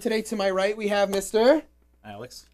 Today, to my right, we have Mr. Alex.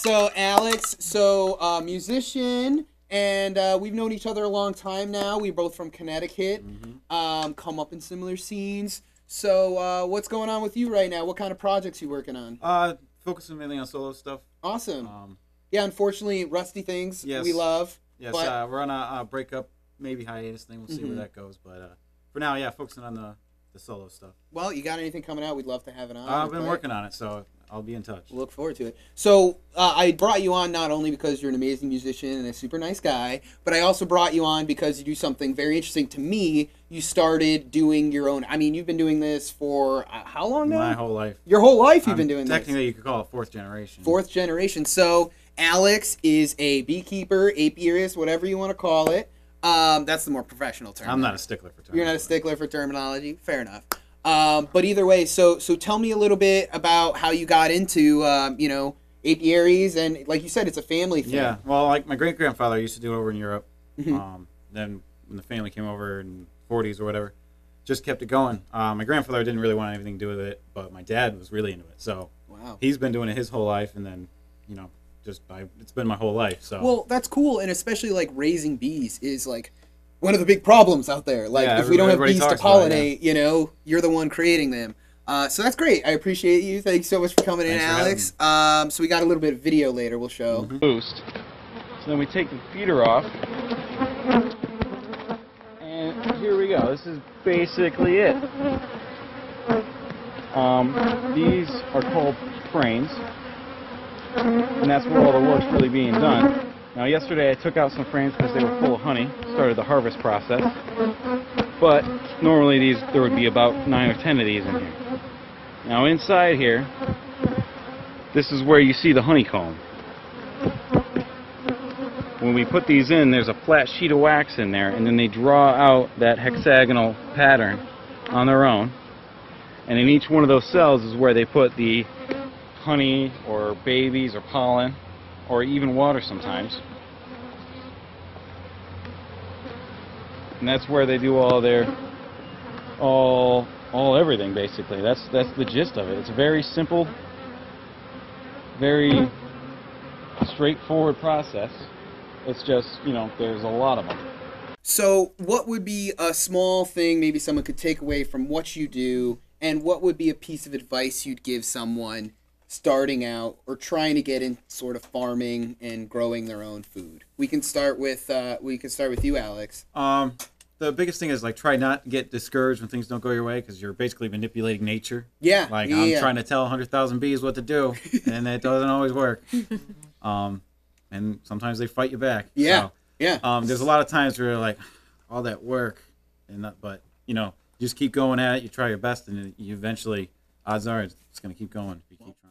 So, Alex, so uh, musician, and uh, we've known each other a long time now. We're both from Connecticut, um, come up in similar scenes. So, uh, what's going on with you right now? What kind of projects you working on? Uh, focusing mainly on solo stuff. Awesome. Um, Yeah, unfortunately, Rusty Things Yes. we love. yes, But- uh, we're on a, a breakup, maybe hiatus thing. We'll see Mhm. where that goes. But uh, for now, yeah, focusing on the, the solo stuff. Well, you got anything coming out? We'd love to have it on. Uh, I've been working on it, so I'll be in touch. Look forward to it. So uh, I brought you on not only because you're an amazing musician and a super nice guy, but I also brought you on because you do something very interesting to me. You started doing your own. I mean, you've been doing this for uh, how long now? My whole life. Your whole life you've I'm- been doing this. Technically, you could call it fourth generation. Fourth generation. So Alex is a beekeeper, apiarist, whatever you want to call it. Um, that's the more professional term. I'm not a stickler for terms. You're not a stickler for terminology. Fair enough. Um, but either way, so so tell me a little bit about how you got into um, you know apiaries and like you said, it's a family thing. Yeah, well, like my great grandfather used to do it over in Europe. Mhm. Um, then when the family came over in 40s or whatever, just kept it going. Uh, my grandfather didn't really want anything to do with it, but my dad was really into it. So Wow. he's been doing it his whole life, and then, you know, just I, it's been my whole life. So Well, that's cool, and especially like raising bees is like one of the big problems out there. Like Yeah, if we don't have bees to talks about it, pollinate, you know, you're the one creating them. Uh, so that's great. I appreciate you. Thank you so much for coming in, for Alex. Um, so we got a little bit of video later. We'll show. boost. So then we take the feeder off. And here we go. This is basically it. Um, these are called frames. And that's where all the work's really being done. Now yesterday I took out some frames because they were full of honey. Started the harvest process. But normally these there would be about 9 or 10 of these in here. Now inside here, this is where you see the honeycomb when we put these in, there's a flat sheet of wax in there, and then they draw out that hexagonal pattern on their own. And in each one of those cells is where they put the honey or babies or pollen or even water sometimes. And that's where they do all their all all everything basically. That's that's the gist of it. It's a very simple, very straightforward process. It's just, you know, there's a lot of them. So, what would be a small thing maybe someone could take away from what you do, and what would be a piece of advice you'd give someone starting out or trying to get in sort of farming and growing their own food? We can start with uh, we can start with you, Alex. um, the biggest thing is like try not to get discouraged when things don't go your way because you're basically manipulating nature. Yeah, Like yeah, I'm yeah. trying to tell 100,000 bees what to do, and it doesn't always work. Um, and sometimes they fight you back. Yeah, So, yeah. um, there's a lot of times where like all that work, and not, but you know, you just keep going at it. You try your best, and you eventually, odds are, it's going to keep going you keep trying.